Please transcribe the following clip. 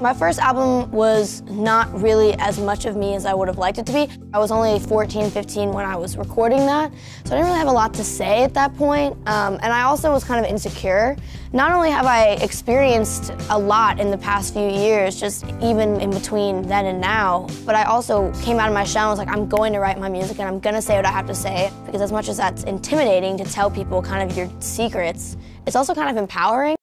My first album was not really as much of me as I would have liked it to be. I was only 14, 15 when I was recording that, so I didn't really have a lot to say at that point. Um, and I also was kind of insecure. Not only have I experienced a lot in the past few years, just even in between then and now, but I also came out of my shell and was like, I'm going to write my music and I'm gonna say what I have to say. Because as much as that's intimidating to tell people kind of your secrets, it's also kind of empowering.